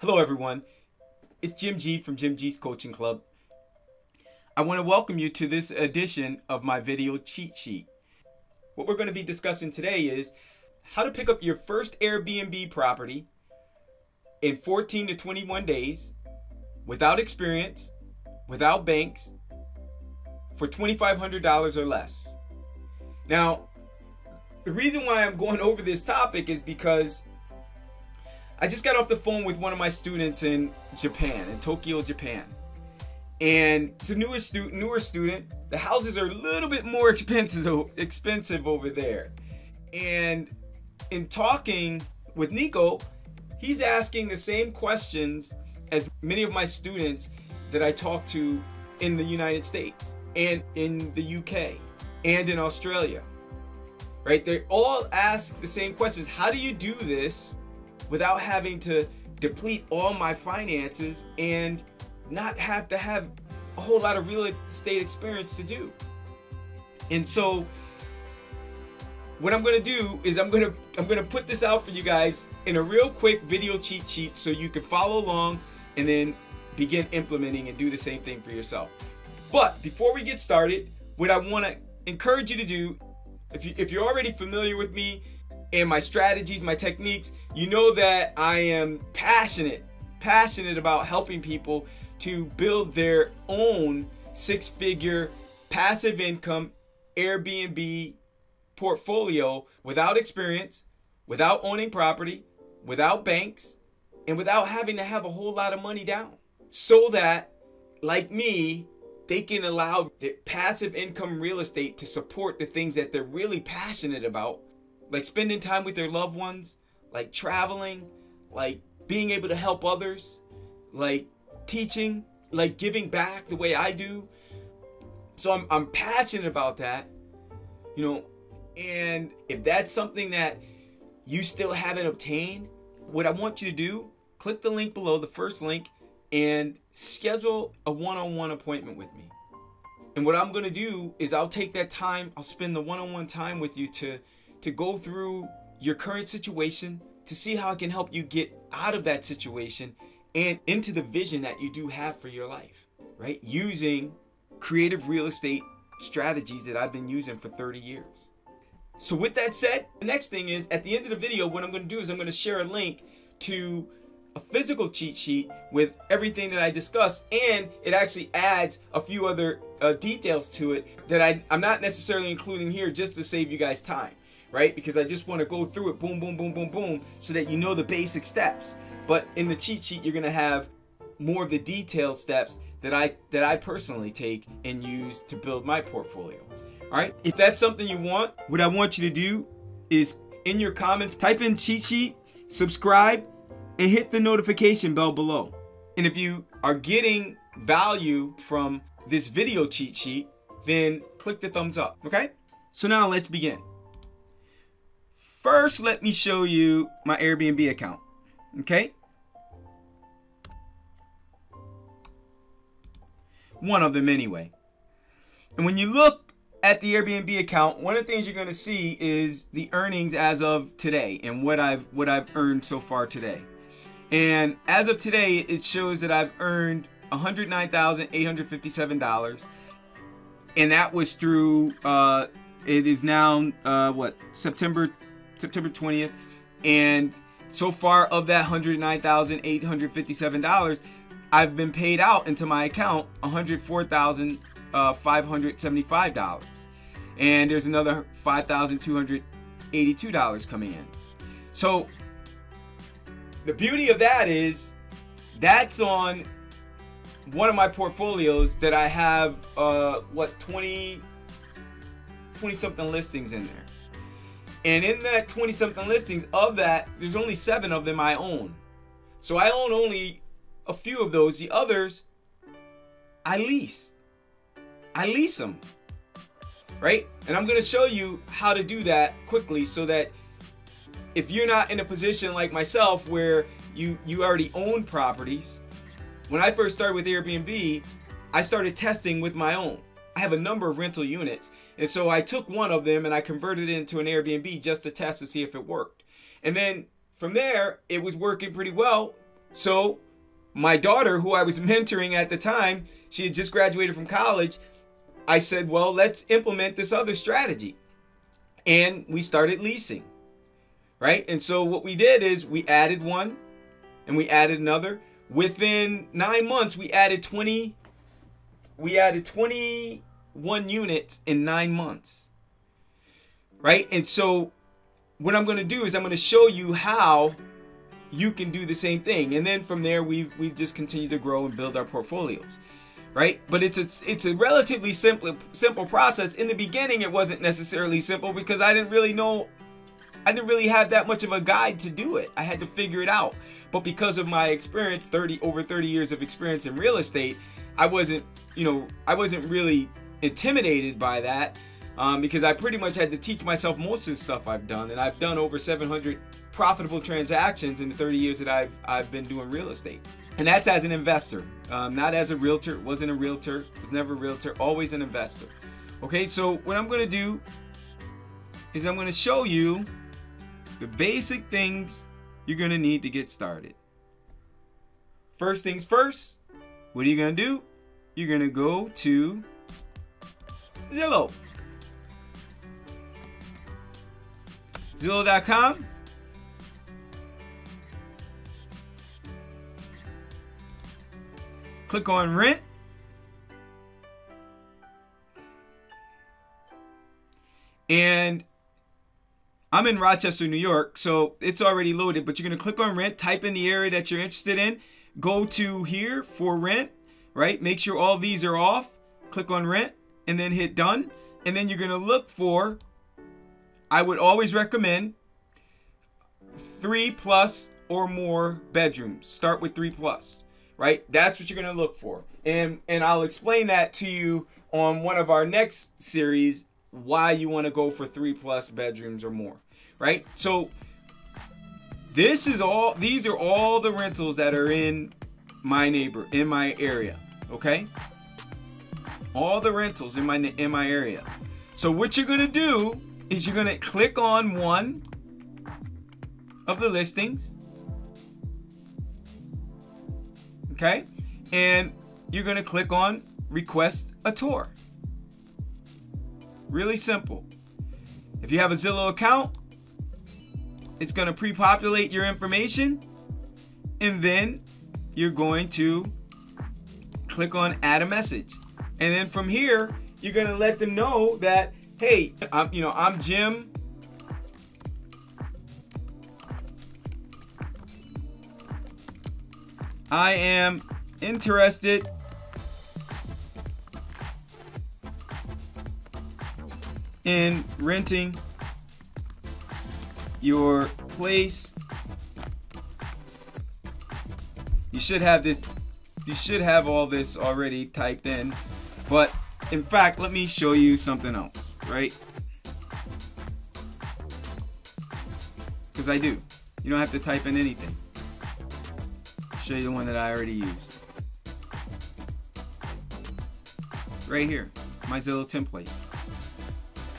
Hello, everyone. It's Jim G from Jim G's Coaching Club. I want to welcome you to this edition of my video cheat sheet. What we're going to be discussing today is how to pick up your first Airbnb property in 14 to 21 days without experience, without banks, for $2,500 or less. Now, the reason why I'm going over this topic is because I just got off the phone with one of my students in Japan, in Tokyo, Japan. And it's a newer student, newer student. The houses are a little bit more expensive, expensive over there. And in talking with Nico, he's asking the same questions as many of my students that I talk to in the United States and in the UK and in Australia. Right? They all ask the same questions. How do you do this without having to deplete all my finances and not have to have a whole lot of real estate experience to do. And so what I'm gonna do is I'm gonna I'm gonna put this out for you guys in a real quick video cheat sheet so you can follow along and then begin implementing and do the same thing for yourself. But before we get started, what I want to encourage you to do, if you if you're already familiar with me, and my strategies, my techniques, you know that I am passionate, passionate about helping people to build their own six figure passive income Airbnb portfolio without experience, without owning property, without banks, and without having to have a whole lot of money down. So that, like me, they can allow their passive income real estate to support the things that they're really passionate about like spending time with their loved ones, like traveling, like being able to help others, like teaching, like giving back the way I do. So I'm, I'm passionate about that, you know, and if that's something that you still haven't obtained, what I want you to do, click the link below, the first link, and schedule a one on one appointment with me. And what I'm going to do is I'll take that time, I'll spend the one on one time with you to to go through your current situation to see how I can help you get out of that situation and into the vision that you do have for your life, right? Using creative real estate strategies that I've been using for 30 years. So with that said, the next thing is at the end of the video, what I'm going to do is I'm going to share a link to a physical cheat sheet with everything that I discussed and it actually adds a few other uh, details to it that I, I'm not necessarily including here just to save you guys time right? Because I just want to go through it boom, boom, boom, boom, boom, so that you know the basic steps. But in the cheat sheet, you're going to have more of the detailed steps that I that I personally take and use to build my portfolio. All right? If that's something you want, what I want you to do is in your comments, type in cheat sheet, subscribe, and hit the notification bell below. And if you are getting value from this video cheat sheet, then click the thumbs up, okay? So now let's begin. First, let me show you my Airbnb account. Okay? One of them anyway. And when you look at the Airbnb account, one of the things you're going to see is the earnings as of today and what I've what I've earned so far today. And as of today, it shows that I've earned $109,857. And that was through uh, it is now uh, what September September 20th. And so far of that $109,857, I've been paid out into my account $104,575. Uh, and there's another $5,282 coming in. So the beauty of that is that's on one of my portfolios that I have uh what 20 20 something listings in there. And in that 20 something listings, of that, there's only seven of them I own. So I own only a few of those. The others, I lease. I lease them. Right? And I'm going to show you how to do that quickly so that if you're not in a position like myself where you, you already own properties, when I first started with Airbnb, I started testing with my own. I have a number of rental units. And so I took one of them and I converted it into an Airbnb just to test to see if it worked. And then from there, it was working pretty well. So my daughter, who I was mentoring at the time, she had just graduated from college. I said, well, let's implement this other strategy. And we started leasing, right? And so what we did is we added one and we added another. Within nine months, we added 20, we added 21 units in nine months, right? And so what I'm going to do is I'm going to show you how you can do the same thing. And then from there, we've, we've just continued to grow and build our portfolios right? But it's a, it's a relatively simple simple process. In the beginning, it wasn't necessarily simple because I didn't really know, I didn't really have that much of a guide to do it. I had to figure it out. But because of my experience, 30 over 30 years of experience in real estate, I wasn't, you know, I wasn't really intimidated by that um, because I pretty much had to teach myself most of the stuff I've done, and I've done over 700 profitable transactions in the 30 years that I've I've been doing real estate. And that's as an investor, um, not as a realtor. Wasn't a realtor. Was never a realtor. Always an investor. Okay, so what I'm to do is I'm to show you the basic things you're to need to get started. First things first, what are you to do? You're to go to Zillow. Zillow.com Click on rent. And I'm in Rochester, New York, so it's already loaded, but you're going to click on rent, type in the area that you're interested in, go to here for rent, right? Make sure all these are off, click on rent, and then hit done. And then you're going to look for, I would always recommend three plus or more bedrooms. Start with three plus right? That's what you're going to look for. And and I'll explain that to you on one of our next series why you want to go for 3 plus bedrooms or more, right? So this is all these are all the rentals that are in my neighbor in my area, okay? All the rentals in my in my area. So what you're going to do is you're going to click on one of the listings okay? And you're gonna click on request a tour. Really simple. If you have a Zillow account, it's gonna pre-populate your information and then you're going to click on add a message. And then from here, you're gonna let them know that, hey, I'm, you know, I'm Jim. I am interested in renting your place. You should have this, you should have all this already typed in. But in fact, let me show you something else, right? Because I do. You don't have to type in anything show you the one that I already used. Right here, my Zillow template.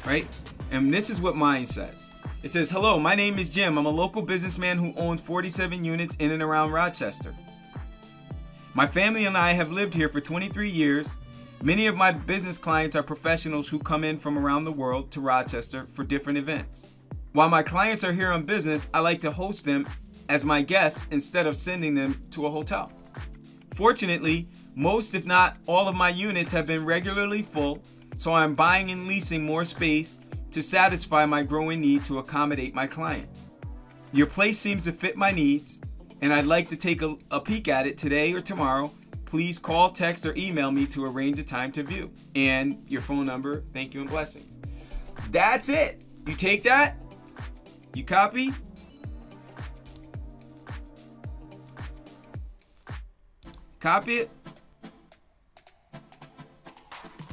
Right? And this is what mine says. It says, Hello, my name is Jim. I'm a local businessman who owns 47 units in and around Rochester. My family and I have lived here for 23 years. Many of my business clients are professionals who come in from around the world to Rochester for different events. While my clients are here on business, I like to host them as my guests instead of sending them to a hotel. Fortunately, most if not all of my units have been regularly full, so I'm buying and leasing more space to satisfy my growing need to accommodate my clients. Your place seems to fit my needs, and I'd like to take a, a, peek at it today or tomorrow. Please call, text, or email me to arrange a time to view. And your phone number, thank you and blessings. That's it. You take that, you copy, Copy it.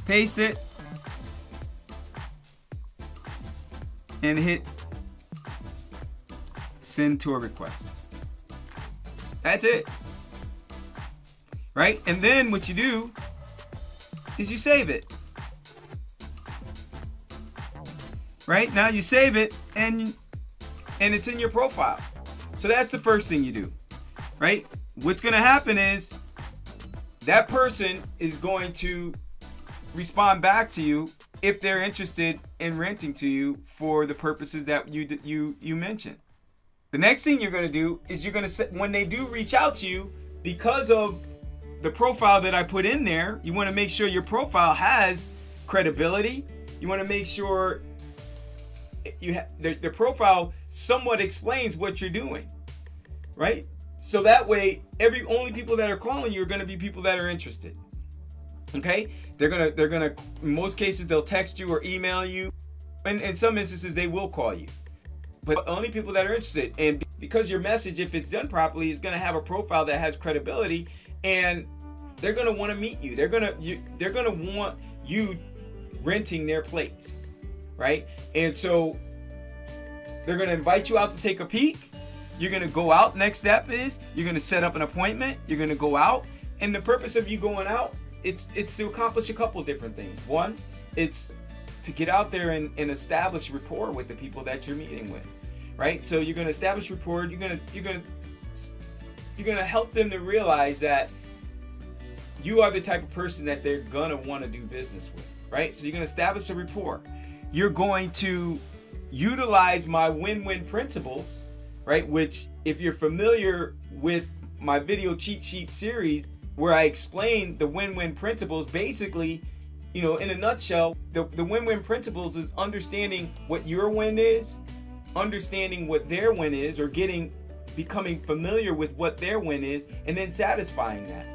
Paste it. And hit send to a request. That's it. Right? And then what you do is you save it. Right? Now you save it and and it's in your profile. So that's the first thing you do. Right? what's going to happen is that person is going to respond back to you if they're interested in renting to you for the purposes that you you you mentioned. The next thing you're going to do is you're going to when they do reach out to you because of the profile that I put in there, you want to make sure your profile has credibility. You want to make sure you have the, the profile somewhat explains what you're doing, right? So that way, every only people that are calling you are going to be people that are interested. Okay, they're gonna they're gonna in most cases they'll text you or email you, and in some instances they will call you. But only people that are interested, and because your message, if it's done properly, is gonna have a profile that has credibility, and they're gonna want to meet you. They're gonna you they're gonna want you renting their place, right? And so they're gonna invite you out to take a peek. You're gonna go out. Next step is you're gonna set up an appointment. You're gonna go out, and the purpose of you going out it's it's to accomplish a couple different things. One, it's to get out there and, and establish rapport with the people that you're meeting with, right? So you're gonna establish rapport. You're gonna you're gonna you're gonna help them to realize that you are the type of person that they're gonna want to do business with, right? So you're gonna establish a rapport. You're going to utilize my win-win principles, right? Which, if you're familiar with my video cheat sheet series, where I explain the win-win principles. Basically, you know, in a nutshell, the, the win-win principles is understanding what your win is, understanding what their win is, or getting becoming familiar with what their win is, and then satisfying that.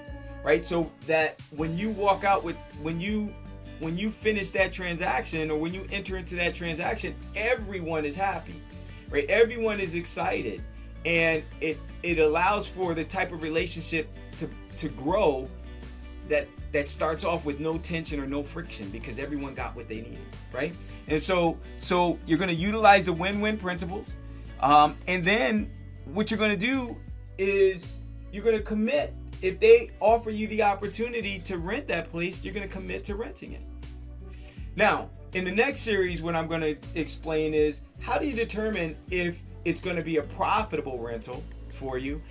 Right? So that when you walk out with when you when you finish that transaction or when you enter into that transaction, everyone is happy. Right? Everyone is excited. And it it allows for the type of relationship to to grow that that starts off with no tension or no friction because everyone got what they needed, right? And so so you're going to utilize the win-win principles, um, and then what you're going to do is you're going to commit. If they offer you the opportunity to rent that place, you're going to commit to renting it. Now, in the next series, what I'm going to explain is how do you determine if it's going to be a profitable rental for you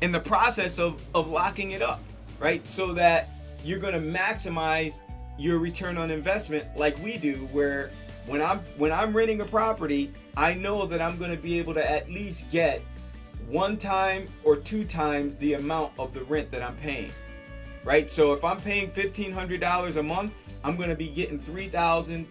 in the process of, of locking it up, right? So that you're going to maximize your return on investment like we do where when I'm when I'm renting a property, I know that I'm going to be able to at least get one time or two times the amount of the rent that I'm paying. Right? So if I'm paying $1500 a month, I'm going to be getting 3000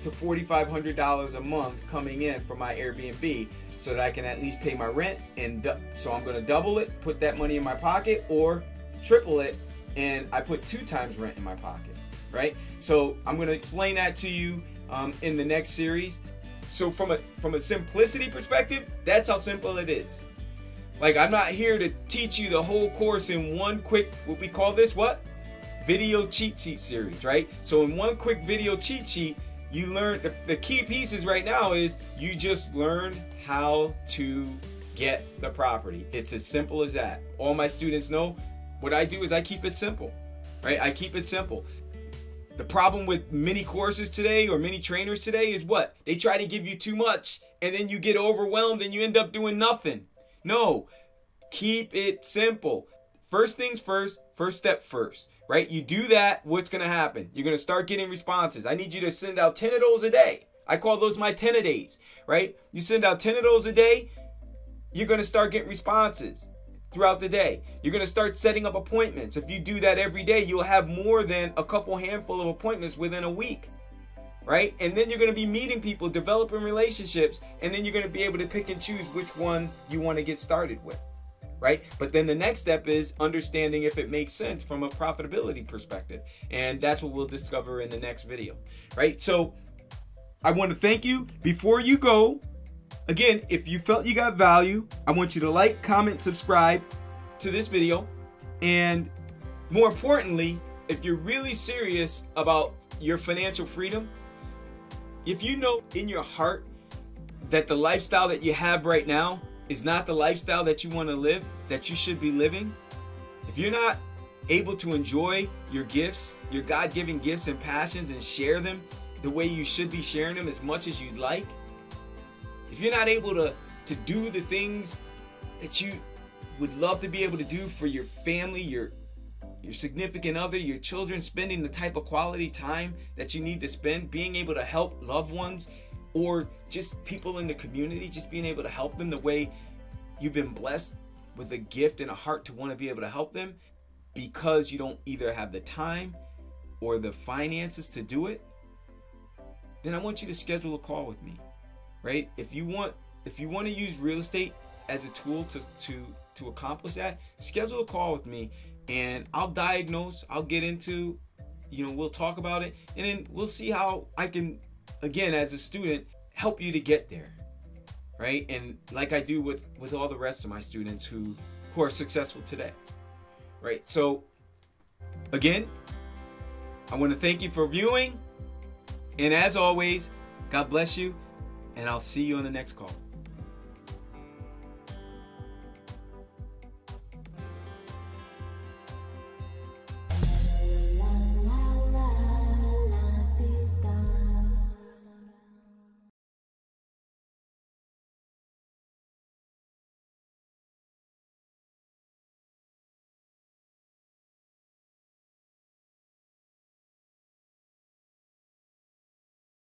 to $4500 a month coming in from my Airbnb so that I can at least pay my rent. And so I'm going to double it, put that money in my pocket, or triple it, and I put two times rent in my pocket, right? So I'm going to explain that to you um, in the next series. So from a from a simplicity perspective, that's how simple it is. Like I'm not here to teach you the whole course in one quick what we call this what? Video cheat sheet series, right? So in one quick video cheat sheet, you learn the, the key pieces right now is you just learn how to get the property. It's as simple as that. All my students know what I do is I keep it simple, right? I keep it simple. The problem with many courses today or many trainers today is what? They try to give you too much and then you get overwhelmed and you end up doing nothing. No, keep it simple. First things first, first step first right? You do that, what's to happen? You're to start getting responses. I need you to send out 10 of those a day. I call those my 10 a days, right? You send out 10 of those a day, you're to start getting responses throughout the day. You're going to start setting up appointments. If you do that every day, you'll have more than a couple handful of appointments within a week. Right? And then you're going to be meeting people, developing relationships, and then you're going to be able to pick and choose which one you want to get started with right? But then the next step is understanding if it makes sense from a profitability perspective. And that's what we'll discover in the next video, right? So I want to thank you. Before you go, again, if you felt you got value, I want you to like, comment, subscribe to this video. And more importantly, if you're really serious about your financial freedom, if you know in your heart that the lifestyle that you have right now is not the lifestyle that you want to live, that you should be living, if you're not able to enjoy your gifts, your God given gifts and passions, and share them the way you should be sharing them as much as you'd like, if you're not able to, to do the things that you would love to be able to do for your family, your your significant other, your children, spending the type of quality time that you need to spend, being able to help loved ones or just people in the community, just being able to help them the way you've been blessed with a gift and a heart to want to be able to help them because you don't either have the time or the finances to do it, then I want you to schedule a call with me. Right? If you want if you want to use real estate as a tool to to to accomplish that, schedule a call with me and I'll diagnose, I'll get into, you know, we'll talk about it and then we'll see how I can again as a student help you to get there. Right? And like I do with with all the rest of my students who who are successful today. Right? So again, I want to thank you for viewing. And as always, God bless you and I'll see you on the next call.